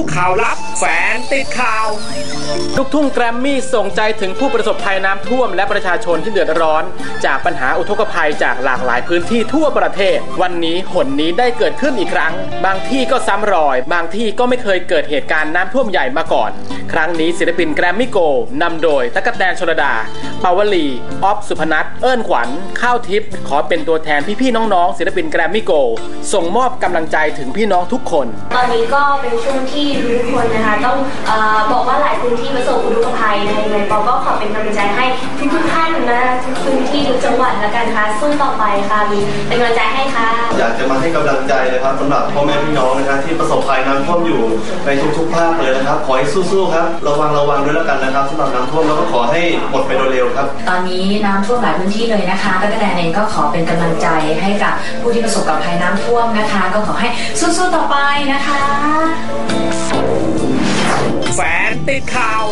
ทุกข่าวลับ แฟนติดข่าว ลูกทุ่งแกรมมี่ส่งใจถึงผู้ประสบภัยน้ำท่วม และประชาชนที่เดือดร้อน จากปัญหาอุทกภัยจากหลากหลายพื้นที่ทั่วประเทศ วันนี้หนนี้ได้เกิดขึ้นอีกครั้ง บางที่ก็ซ้ำรอย บางที่ก็ไม่เคยเกิดเหตุการณ์น้ำท่วมใหญ่มาก่อน ครั้งนี้ศิลปินแกรมมี่โกนำโดยตะกะแตนชลดา ปาวลี ออฟสุพนัท เอิญขวัญ ข้าวทิพย์ ขอเป็นตัวแทนพี่ๆน้องๆศิลปินแกรมมี่โก ส่งมอบกำลังใจถึงพี่น้องทุกคน ตอนนี้ก็เป็นช่วงที่ทุกคนนะคะต้องเออบอกว่าหลายพื้นที่ประสบอุทกภัยในยังไงปอก็ขอเป็นกำลังใจให้ทุกๆท่านนะทุกพื้นที่ทุกจังหวัดแล้วกันคะสู้ต่อไปค่ะมีเป็นกำลังใจให้ อยากจะมาให้กำลังใจนะครับสำหรับพ่อแม่พี่น้องนะครับที่ประสบภัยน้ำท่วมอยู่ในทุกๆภาคเลยนะครับ ขอให้สู้ๆครับระวังระวังด้วยแล้วกันนะครับสำหรับน้ำท่วมแล้วก็ขอให้หมดไปโดยเร็วครับ ตอนนี้น้ำท่วมหลายพื้นที่เลยนะคะตั๊กแตนเองก็ขอเป็นกำลังใจให้กับผู้ที่ประสบกับภัยน้ำท่วมนะคะ ก็ขอให้สู้ๆต่อไปนะคะ แฟนติดข่าว